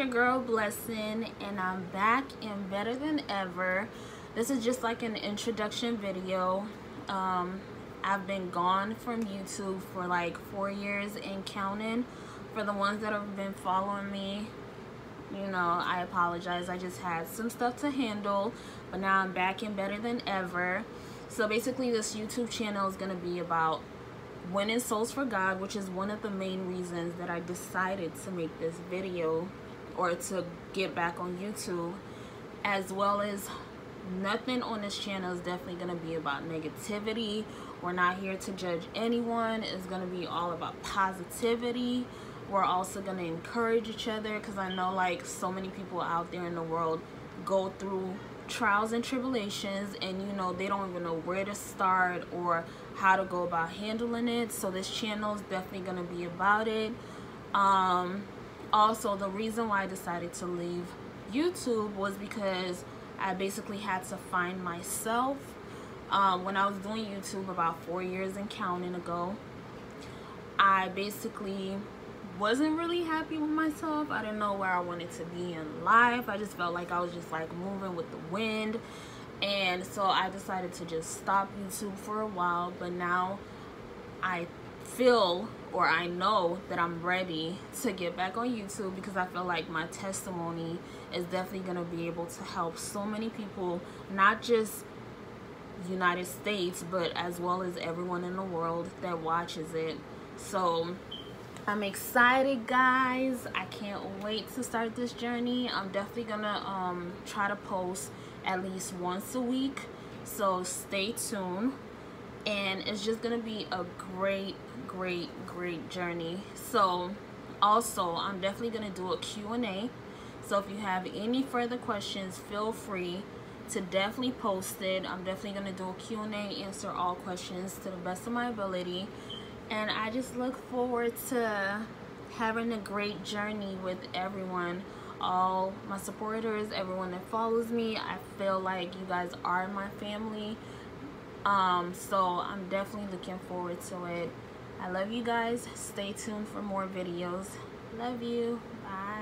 your girl blessing and i'm back and better than ever. This is just like an introduction video. Um i've been gone from youtube for like four years and counting for the ones that have been following me. You know i apologize. I just had some stuff to handle but now i'm back and better than ever. So basically this youtube channel is going to be about winning souls for God, which is one of the main reasons that I decided to make this video or to get back on YouTube, as well as nothing on this channel is definitely going to be about negativity. We're not here to judge anyone. It's going to be all about positivity. We're also going to encourage each other because I know like so many people out there in the world go through trials and tribulations and you know they don't even know where to start or how to go about handling it so this channel is definitely going to be about it um also the reason why i decided to leave youtube was because i basically had to find myself um, when i was doing youtube about four years and counting ago i basically wasn't really happy with myself. I didn't know where I wanted to be in life. I just felt like I was just like moving with the wind. And so I decided to just stop YouTube for a while. But now I feel or I know that I'm ready to get back on YouTube because I feel like my testimony is definitely going to be able to help so many people, not just United States, but as well as everyone in the world that watches it. So I'm excited guys. I can't wait to start this journey. I'm definitely gonna um, try to post at least once a week. So stay tuned and it's just gonna be a great great great journey. So also I'm definitely gonna do a Q&A so if you have any further questions feel free to definitely post it. I'm definitely gonna do a Q&A answer all questions to the best of my ability. And I just look forward to having a great journey with everyone. All my supporters everyone that follows me I feel like you guys are my family um so I'm definitely looking forward to it. I love you guys. Stay tuned for more videos. Love you. Bye